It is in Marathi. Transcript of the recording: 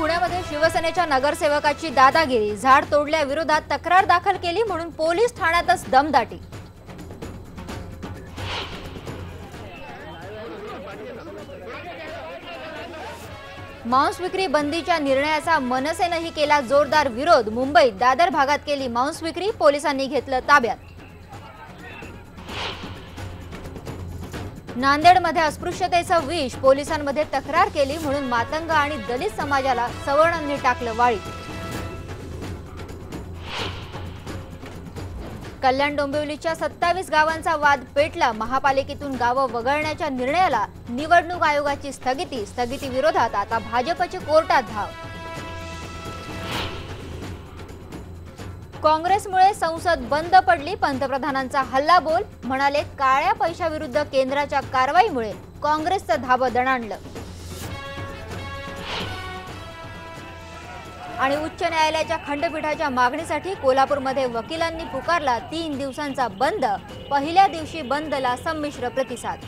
शिवसेनेच्या नगरसेवकाची दादागिरी झाड तोडल्याविरोधात तक्रार दाखल केली म्हणून पोलीस ठाण्यातच दमदाटी. मांस विक्री बंदीच्या निर्णयाचा मनसेनंही केला जोरदार विरोध. मुंबईत दादर भागात केली मांस विक्री पोलिसांनी घेतलं ताब्यात. नांदेडमध्ये अस्पृश्यतेचं विष पोलिसांमध्ये तक्रार केली म्हणून मातंग आणि दलित समाजाला सवर्णांनी टाकलं वाळीत कल्याण डोंबिवलीच्या सत्तावीस गावांचा वाद पेटला. महापालिकेतून गावं वगळण्याच्या निर्णयाला निवडणूक आयोगाची स्थगिती. स्थगिती विरोधात आता भाजपची कोर्टात धाव. काँग्रेसमुळे संसद बंद पडली पंतप्रधानांचा हल्लाबोल म्हणाले काळ्या पैशाविरुद्ध केंद्राच्या कारवाईमुळे काँग्रेसचं धाबं दणाणलं आणि उच्च न्यायालयाच्या खंडपीठाच्या मागणीसाठी कोल्हापूरमध्ये वकिलांनी पुकारला तीन दिवसांचा बंद पहिल्या दिवशी बंदला संमिश्र प्रतिसाद.